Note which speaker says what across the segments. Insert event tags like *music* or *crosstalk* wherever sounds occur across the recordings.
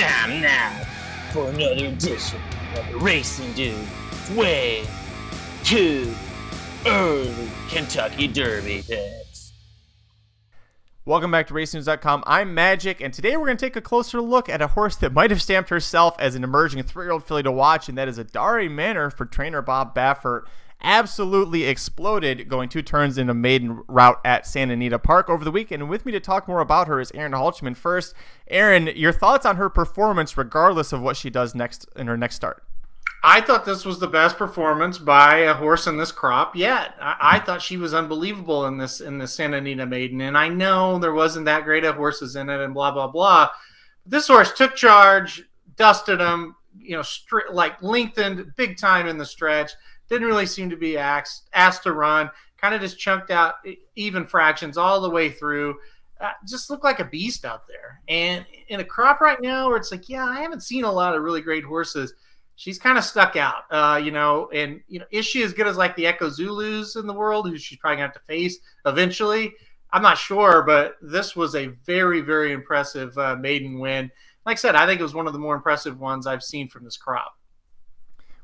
Speaker 1: time now for another edition of the Racing Dude Way Too Early Kentucky Derby picks.
Speaker 2: Welcome back to RacingDudes.com. I'm Magic, and today we're going to take a closer look at a horse that might have stamped herself as an emerging three-year-old filly to watch, and that is Adare Manor for trainer Bob Baffert absolutely exploded going two turns in a maiden route at Santa Anita Park over the weekend. And with me to talk more about her is Aaron Halterman. First, Aaron, your thoughts on her performance, regardless of what she does next in her next start.
Speaker 3: I thought this was the best performance by a horse in this crop yet. I, I, thought she was unbelievable in this in the Santa Anita Maiden, and I know there wasn't that great of horses in it, and blah blah blah. This horse took charge, dusted him, you know, stri- like lengthened big time in the stretch didn't really seem to be asked asked to run. Kind of just chunked out even fractions all the way through. Uh, just looked like a beast out there. And in a crop right now, where it's like, yeah, I haven't seen a lot of really great horses. She's kind of stuck out, uh, you know. And you know, is she as good as like the Echo Zulus in the world, who she's probably gonna have to face eventually? I'm not sure, but this was a very, very impressive uh, maiden win. Like I said, I think it was one of the more impressive ones I've seen from this crop.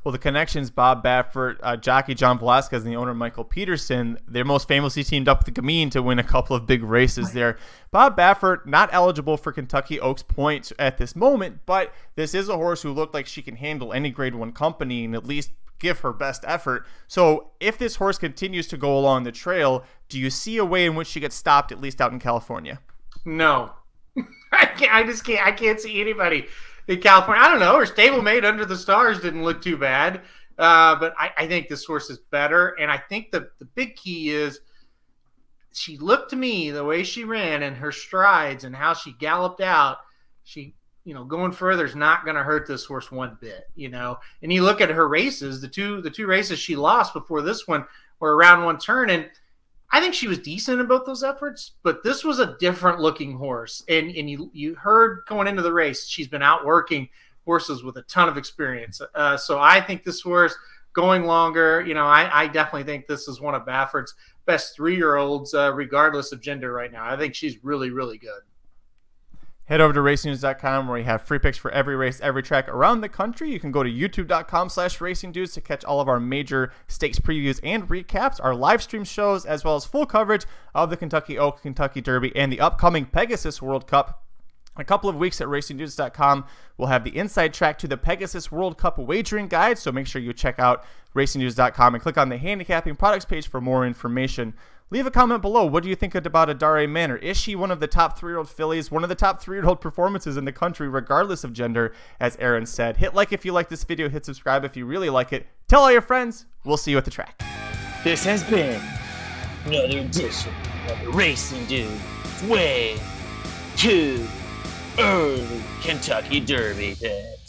Speaker 2: Well, the connections, Bob Baffert, uh, jockey John Velazquez, and the owner Michael Petersen, they're most famously teamed up with the Gamine to win a couple of big races there. Bob Baffert, not eligible for Kentucky Oaks points at this moment, but this is a horse who looked like she can handle any grade one company and at least give her best effort. So if this horse continues to go along the trail, do you see a way in which she gets stopped, at least out in California?
Speaker 3: No. *laughs* I, can't, I just can't. I can't see anybody in California. I don't know. Her stablemate Under the Stars didn't look too bad, uh, but I, I, think this horse is better. And I think the the big key is she looked to me the way she ran and her strides and how she galloped out. She you know going further is not going to hurt this horse one bit. You know, and you look at her races. The two the two races she lost before this one were around one turn and I think she was decent in both those efforts, but this was a different looking horse. And and you you heard going into the race, she's been outworking horses with a ton of experience. Uh, so I think this horse going longer, you know, I, I definitely think this is one of Baffert's best three year olds, uh, regardless of gender right now. I think she's really, really good.
Speaker 2: Head over to racingdudes.com where we have free picks for every race, every track around the country. You can go to youtube.com slash racingdudes to catch all of our major stakes previews and recaps, our live stream shows, as well as full coverage of the Kentucky Oak, Kentucky Derby, and the upcoming Pegasus World Cup. In a couple of weeks at racingdudes.com, we'll have the inside track to the Pegasus World Cup wagering guide, so make sure you check out racingdudes.com and click on the handicapping products page for more information. Leave a comment below. What do you think about Adare Manor? Is she one of the top three-year-old fillies, one of the top three-year-old performances in the country, regardless of gender, as Aaron said? Hit like if you like this video. Hit subscribe if you really like it. Tell all your friends. We'll see you at the track.
Speaker 1: This has been another edition of the Racing Dude Way Too Early Kentucky Derby Pit.